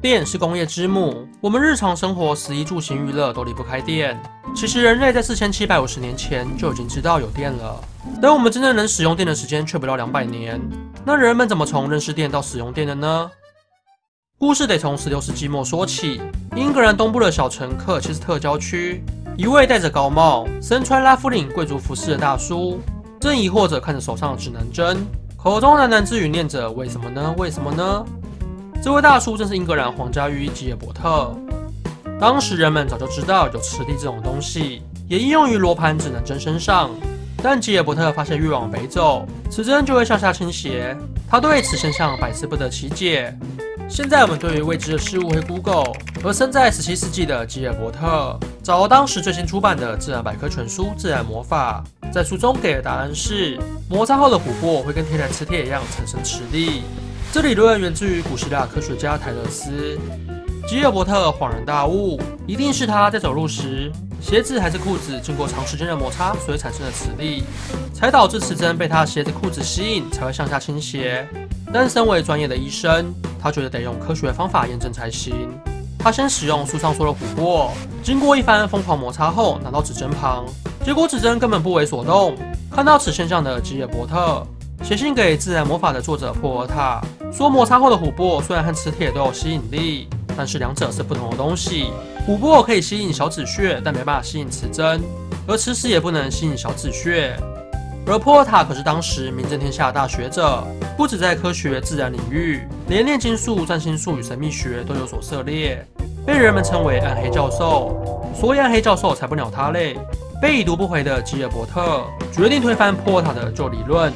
电是工业之母，我们日常生活食衣住行娱乐都离不开电。其实人类在四千七百五十年前就已经知道有电了，但我们真正能使用电的时间却不到两百年。那人们怎么从认识电到使用电的呢？故事得从十六世纪末说起。英格兰东部的小城克切斯特郊区，一位戴着高帽、身穿拉夫领贵族服饰的大叔，正疑惑着看着手上的指南针，口中喃喃自语念着：“为什么呢？为什么呢？”这位大叔正是英格兰皇家御医吉尔伯特。当时人们早就知道有磁力这种东西，也应用于罗盘指南针身上。但吉尔伯特发现越往北走，磁针就会向下倾斜。他对此现象百思不得其解。现在我们对于未知的事物会 Google，而生在十七世纪的吉尔伯特，找当时最新出版的自然百科全书《自然魔法》，在书中给的答案是：摩擦后的琥珀会跟天然磁铁一样产生磁力。这理论源自于古希腊科学家泰勒斯。吉尔伯特恍然大悟，一定是他在走路时，鞋子还是裤子经过长时间的摩擦，所以产生的磁力，才导致磁针被他鞋子裤子吸引，才会向下倾斜。但身为专业的医生，他觉得得用科学方法验证才行。他先使用书上说的琥珀，经过一番疯狂摩擦后，拿到指针旁，结果指针根本不为所动。看到此现象的吉尔伯特。写信给《自然魔法》的作者珀尔塔说：“摩擦后的琥珀虽然和磁铁都有吸引力，但是两者是不同的东西。琥珀可以吸引小紫穴，但没办法吸引磁针；而磁石也不能吸引小紫穴。而珀尔塔可是当时名震天下的大学者，不止在科学自然领域，连炼金术、占星术与神秘学都有所涉猎，被人们称为暗黑教授。所以暗黑教授才不鸟他嘞！被已读不回的吉尔伯特决定推翻珀尔塔的旧理论。”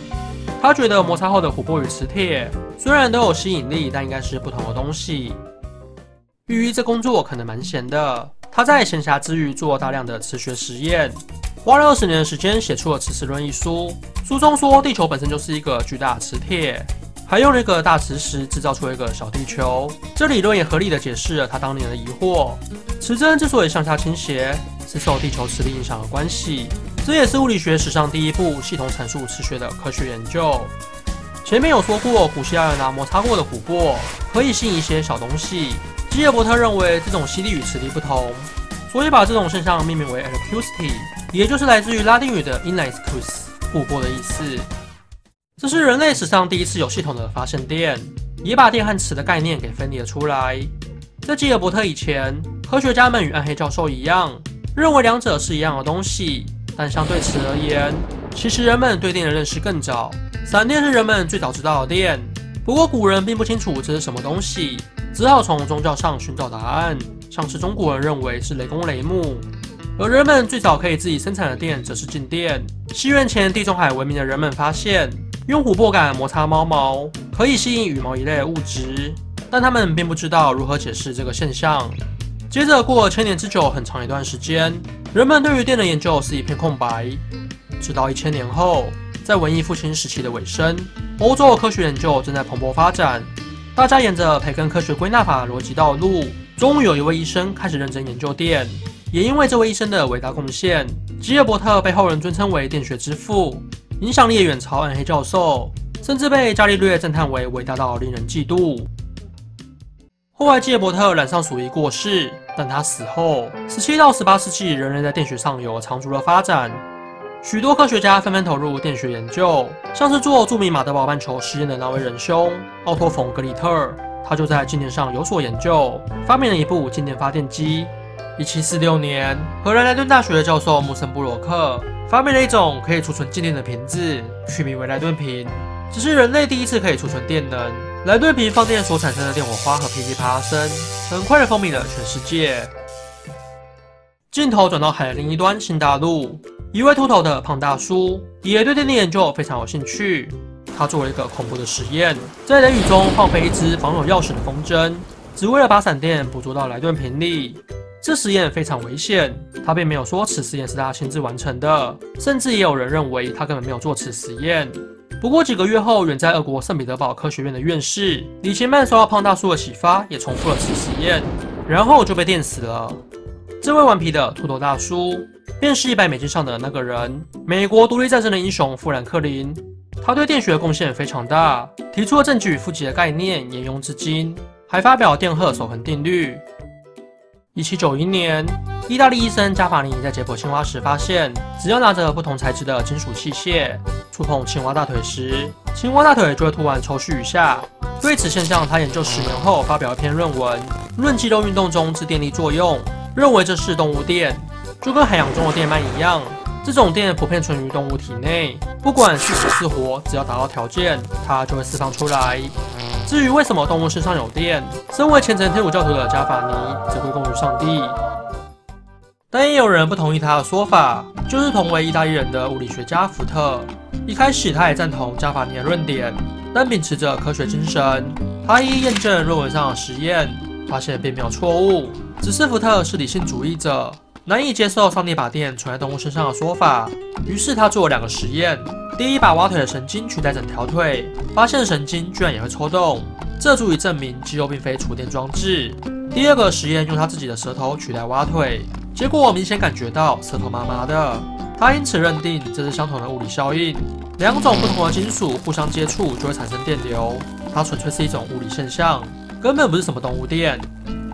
他觉得摩擦后的琥珀与磁铁虽然都有吸引力，但应该是不同的东西。玉一这工作可能蛮闲的，他在闲暇之余做大量的磁学实验，花了二十年的时间写出了《磁石论》一书。书中说，地球本身就是一个巨大磁铁，还用了一个大磁石制造出了一个小地球。这理论也合理的解释了他当年的疑惑：磁针之所以向下倾斜，是受地球磁力影响的关系。这也是物理学史上第一部系统阐述磁学的科学研究。前面有说过，古希腊人拿摩擦过的琥珀可以吸引一些小东西。基尔伯特认为这种吸力与磁力不同，所以把这种现象命名为 electricity，也就是来自于拉丁语的 inelasticus，琥珀的意思。这是人类史上第一次有系统的发现电，也把电和磁的概念给分离了出来。在基尔伯特以前，科学家们与暗黑教授一样，认为两者是一样的东西。但相对此而言，其实人们对电的认识更早。闪电是人们最早知道的电，不过古人并不清楚这是什么东西，只好从宗教上寻找答案。像是中国人认为是雷公雷木，而人们最早可以自己生产的电则是静电。西元前地中海文明的人们发现，用琥珀杆摩擦猫毛可以吸引羽毛一类的物质，但他们并不知道如何解释这个现象。接着过了千年之久，很长一段时间，人们对于电的研究是一片空白。直到一千年后，在文艺复兴时期的尾声，欧洲的科学研究正在蓬勃发展。大家沿着培根科学归纳法逻辑道路，终于有一位医生开始认真研究电。也因为这位医生的伟大贡献，吉尔伯特被后人尊称为电学之父，影响力远超暗黑教授，甚至被伽利略赞叹为伟大到令人嫉妒。后来，吉尔伯特染上鼠疫过世，但他死后，十七到十八世纪，人类在电学上有长足的发展，许多科学家纷纷投入电学研究，像是做著名马德堡半球实验的那位仁兄奥托·冯·格里特，他就在静电上有所研究，发明了一部静电发电机。一七四六年，荷兰莱顿大学的教授穆森布罗克发明了一种可以储存静电的瓶子，取名为莱顿瓶，这是人类第一次可以储存电能。莱顿瓶放电所产生的电火花和噼里啪啦声，很快的风靡了全世界。镜头转到海的另一端，新大陆，一位秃头的胖大叔也对电力研究非常有兴趣。他做了一个恐怖的实验，在雷雨中放飞一支防有钥匙的风筝，只为了把闪电捕捉到莱顿瓶里。这实验非常危险，他并没有说此实验是他亲自完成的，甚至也有人认为他根本没有做此实验。不过几个月后，远在俄国圣彼得堡科学院的院士李奇曼受到胖大叔的启发，也重复了此实验，然后就被电死了。这位顽皮的秃头大叔，便是一百美金上的那个人——美国独立战争的英雄富兰克林。他对电学的贡献非常大，提出了证据、富集的概念沿用至今。还发表电荷守恒定律。一七九一年，意大利医生加法尼在解剖青蛙时发现，只要拿着不同材质的金属器械触碰青蛙大腿时，青蛙大腿就会突然抽搐一下。对此现象，他研究十年后发表一篇论文，论肌肉运动中之电力作用，认为这是动物电，就跟海洋中的电鳗一样。这种电普遍存于动物体内，不管是死是活，只要达到条件，它就会释放出来。至于为什么动物身上有电，身为虔诚天主教徒的加法尼则归功于上帝。但也有人不同意他的说法，就是同为意大利人的物理学家福特。一开始他也赞同加法尼的论点，但秉持着科学精神，他一一验证论文上的实验，发现并没有错误。只是福特是理性主义者，难以接受上帝把电传在动物身上的说法，于是他做了两个实验。第一把挖腿的神经取代整条腿，发现神经居然也会抽动，这足以证明肌肉并非储电装置。第二个实验用他自己的舌头取代挖腿，结果明显感觉到舌头麻麻的，他因此认定这是相同的物理效应，两种不同的金属互相接触就会产生电流，它纯粹是一种物理现象，根本不是什么动物电。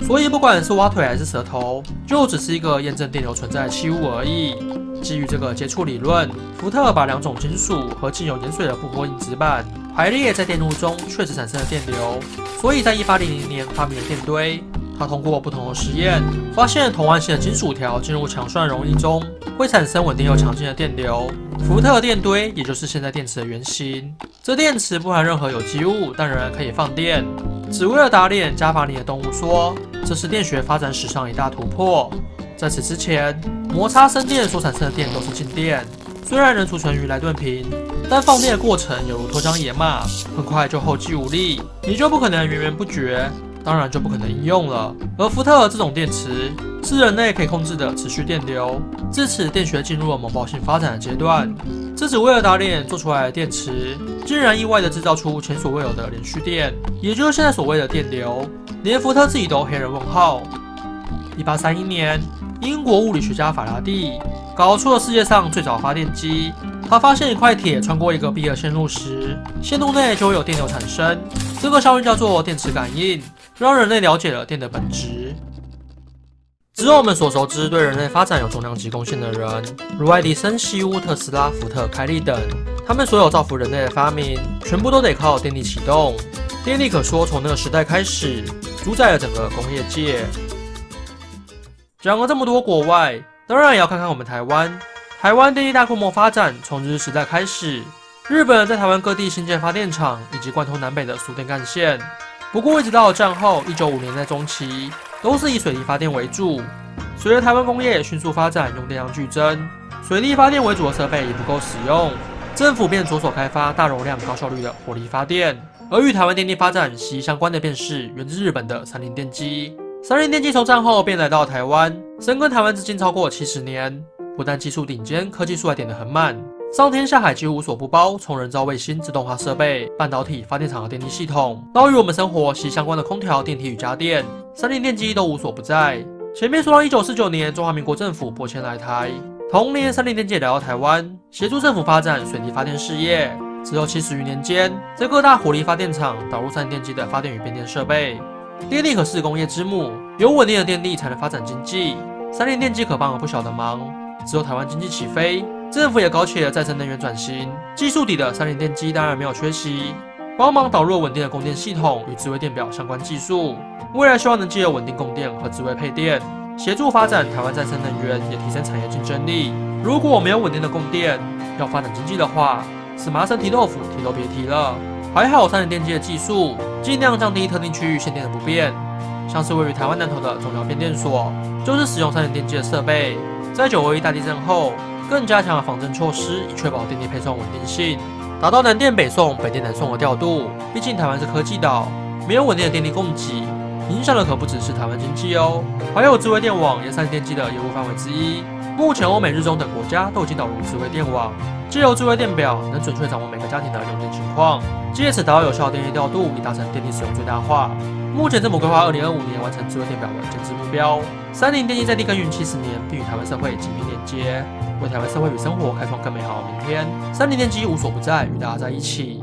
所以不管是挖腿还是舌头，就只是一个验证电流存在的器物而已。基于这个接触理论，福特把两种金属和浸有盐水的不活硬纸板排列在电路中，确实产生了电流。所以在一八零零年发明了电堆。他通过不同的实验，发现同弯形的金属条进入强酸溶液中，会产生稳定又强劲的电流。福特电堆也就是现在电池的原型。这电池不含任何有机物，但仍然可以放电。只为了打脸加法里的动物说，这是电学发展史上一大突破。在此之前，摩擦生电所产生的电都是静电，虽然能储存于莱顿瓶，但放电的过程犹如脱缰野马，很快就后继无力，你就不可能源源不绝，当然就不可能应用了。而福特这种电池是人类可以控制的持续电流，至此电学进入了猛爆性发展的阶段。这只为了打脸做出来的电池，竟然意外的制造出前所未有的连续电，也就是现在所谓的电流，连福特自己都黑人问号。一八三一年。英国物理学家法拉第搞出了世界上最早发电机。他发现一块铁穿过一个闭合线路时，线路内就会有电流产生。这个效应叫做电磁感应，让人类了解了电的本质。只有我们所熟知对人类发展有重量级贡献的人，如爱迪生、西屋、特斯拉、福特、凯利等，他们所有造福人类的发明，全部都得靠电力启动。电力可说从那个时代开始，主宰了整个工业界。讲了这么多国外，当然也要看看我们台湾。台湾电力大规模发展，从日治时代开始，日本在台湾各地新建发电厂以及贯通南北的输电干线。不过，一直到战后一九五年代中期，都是以水力发电为主。随着台湾工业迅速发展，用电量剧增，水力发电为主的设备也不够使用，政府便着手开发大容量、高效率的火力发电。而与台湾电力发展息息相关的，便是源自日本的三菱电机。三菱电机从战后便来到台湾，深耕台湾至今超过七十年。不但技术顶尖，科技树还点得很满，上天下海几乎无所不包。从人造卫星、自动化设备、半导体、发电厂和电力系统，到与我们生活息息相关的空调、电梯与家电，三菱电机都无所不在。前面说到一九四九年，中华民国政府拨迁来台，同年三菱电机来到台湾，协助政府发展水泥发电事业。之后七十余年间，在各大火力发电厂导入三菱电机的发电与变电设备。电力可是工业之母，有稳定的电力才能发展经济。三菱电机可帮了不小的忙。之后台湾经济起飞，政府也搞起了再生能源转型，技术底的三菱电机当然没有缺席，帮忙导入稳定的供电系统与智慧电表相关技术。未来希望能借由稳定供电和智慧配电，协助发展台湾再生能源，也提升产业竞争力。如果没有稳定的供电，要发展经济的话，是麻生提豆腐，提都别提了。还好三菱电机的技术。尽量降低特定区域限电的不便，像是位于台湾南投的中寮变电所，就是使用三菱电机的设备。在九二一大地震后，更加强了防震措施，以确保电力配送稳定性，达到南电北送、北电南送的调度。毕竟台湾是科技岛，没有稳定的电力供给，影响的可不只是台湾经济哦，还有智慧电网也三菱电机的业务范围之一。目前欧美日中等国家都已经导入智慧电网，借由智慧电表，能准确掌握每个家庭的用电情况，借此达到有效电力调度，以达成电力使用最大化。目前政府规划二零二五年完成智慧电表的建制目标。三菱电机在地耕耘七十年，并与台湾社会紧密连接，为台湾社会与生活开创更美好的明天。三菱电机无所不在，与大家在一起。